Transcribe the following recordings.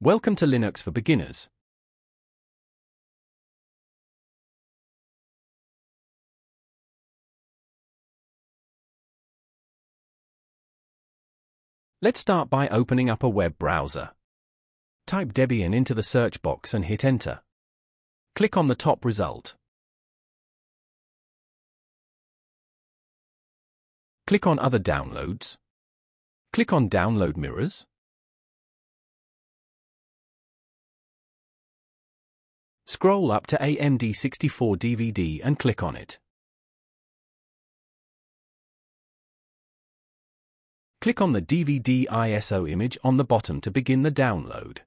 Welcome to Linux for Beginners. Let's start by opening up a web browser. Type Debian into the search box and hit enter. Click on the top result. Click on Other Downloads. Click on Download Mirrors. Scroll up to AMD64 DVD and click on it. Click on the DVD ISO image on the bottom to begin the download.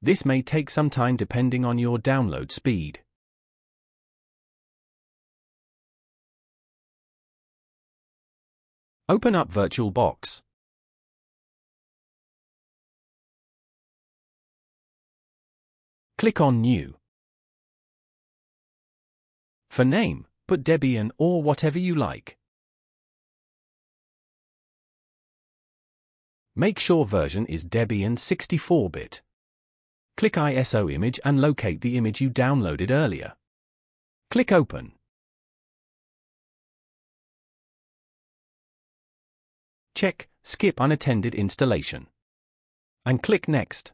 This may take some time depending on your download speed. Open up VirtualBox. Click on New. For name, put Debian or whatever you like. Make sure version is Debian 64-bit. Click ISO image and locate the image you downloaded earlier. Click Open. Check Skip unattended installation. And click Next.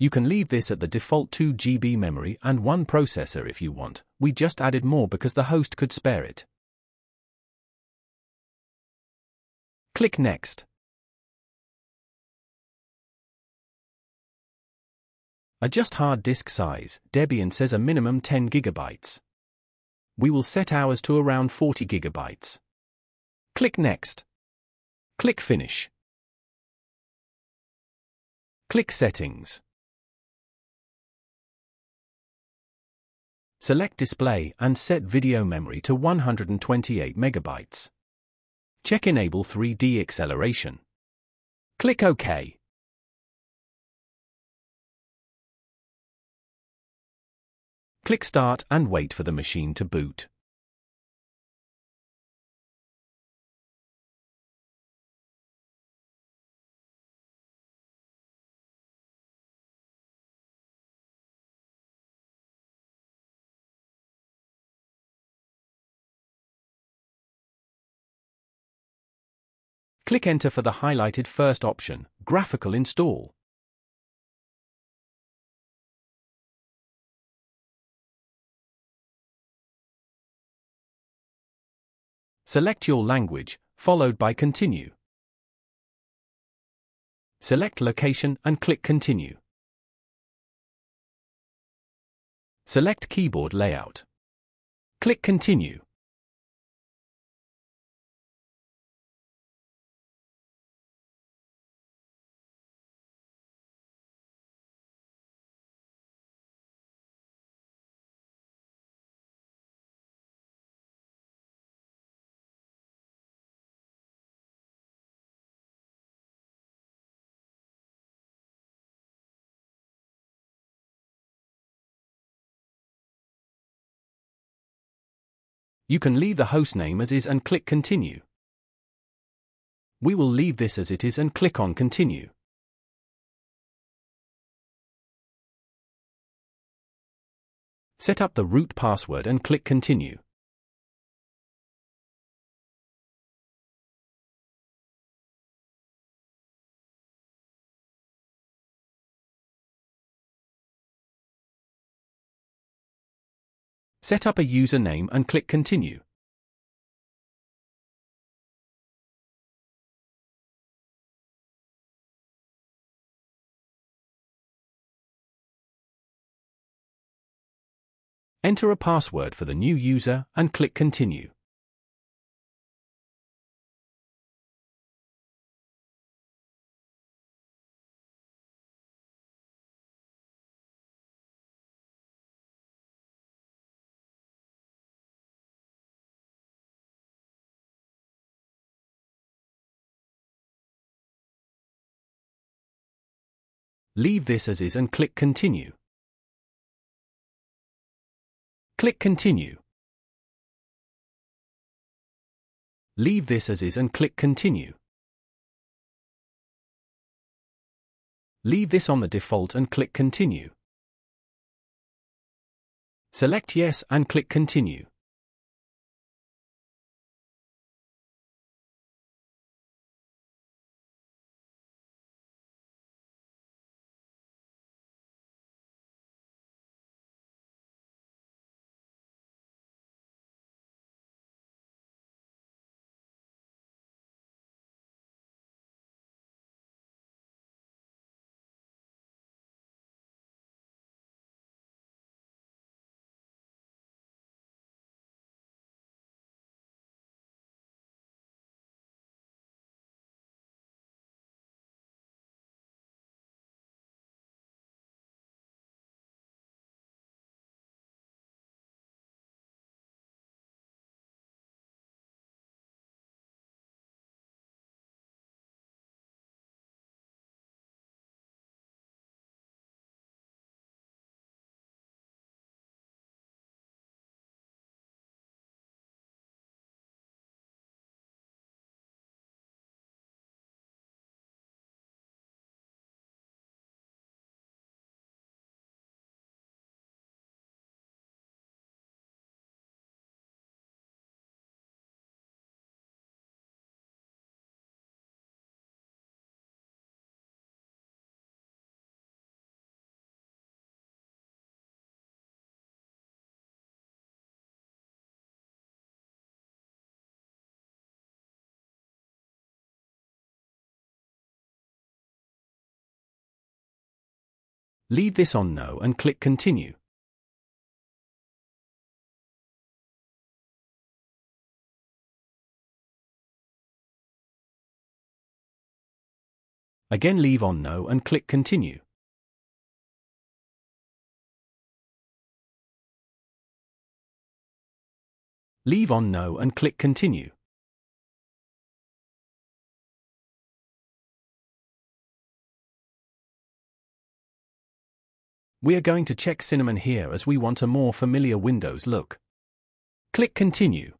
You can leave this at the default 2 GB memory and 1 processor if you want, we just added more because the host could spare it. Click Next. Adjust hard disk size, Debian says a minimum 10 gigabytes. We will set ours to around 40 gigabytes. Click Next. Click Finish. Click Settings. Select Display and set video memory to 128 megabytes. Check Enable 3D acceleration. Click OK. Click Start and wait for the machine to boot. Click Enter for the highlighted first option, Graphical Install. Select your language, followed by Continue. Select Location and click Continue. Select Keyboard Layout. Click Continue. You can leave the hostname as is and click Continue. We will leave this as it is and click on Continue. Set up the root password and click Continue. Set up a username and click Continue. Enter a password for the new user and click Continue. Leave this as is and click Continue. Click Continue. Leave this as is and click Continue. Leave this on the default and click Continue. Select Yes and click Continue. Leave this on No and click Continue. Again leave on No and click Continue. Leave on No and click Continue. We are going to check Cinnamon here as we want a more familiar Windows look. Click Continue.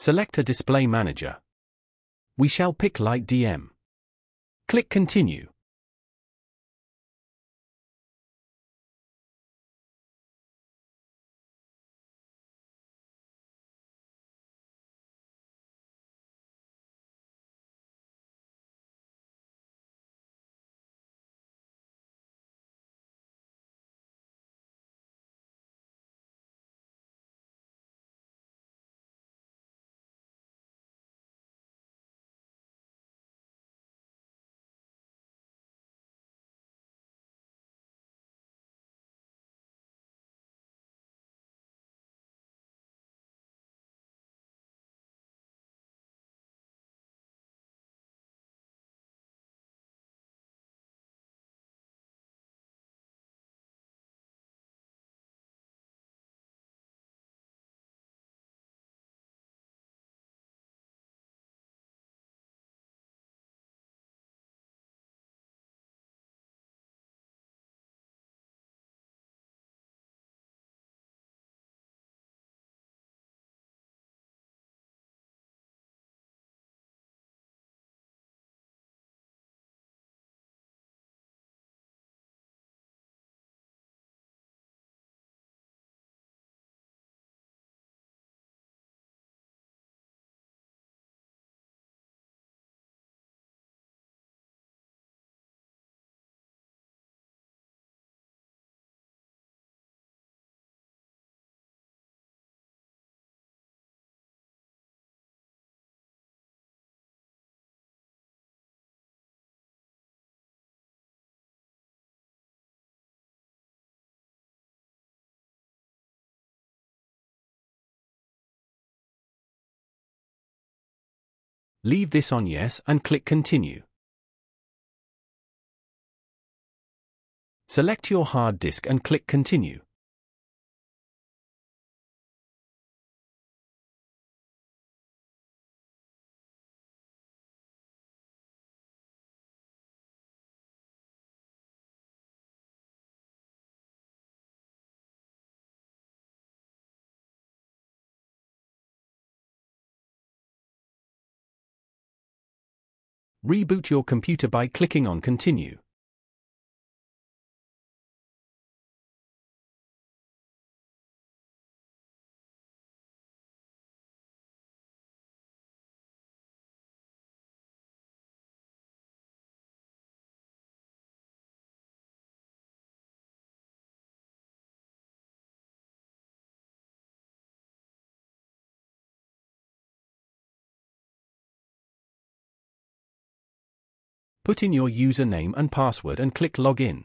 Select a display manager. We shall pick Light DM. Click Continue. Leave this on yes and click Continue. Select your hard disk and click Continue. Reboot your computer by clicking on Continue. Put in your username and password and click Login.